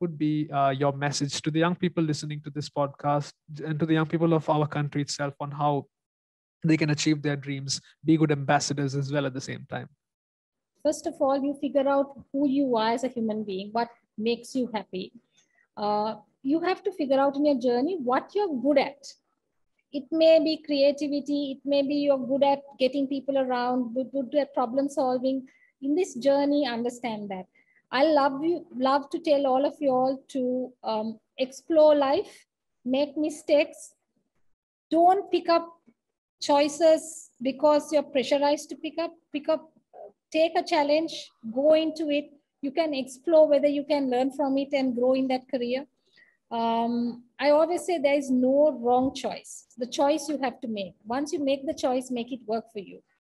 would be uh, your message to the young people listening to this podcast and to the young people of our country itself on how they can achieve their dreams, be good ambassadors as well at the same time? First of all, you figure out who you are as a human being, what makes you happy. Uh, you have to figure out in your journey what you're good at. It may be creativity, it may be you're good at getting people around, good, good at problem solving. In this journey, understand that. I love you, love to tell all of you all to um, explore life, make mistakes. Don't pick up choices because you're pressurized to pick up. Pick up, take a challenge, go into it. You can explore whether you can learn from it and grow in that career. Um, I always say there is no wrong choice. The choice you have to make. Once you make the choice, make it work for you.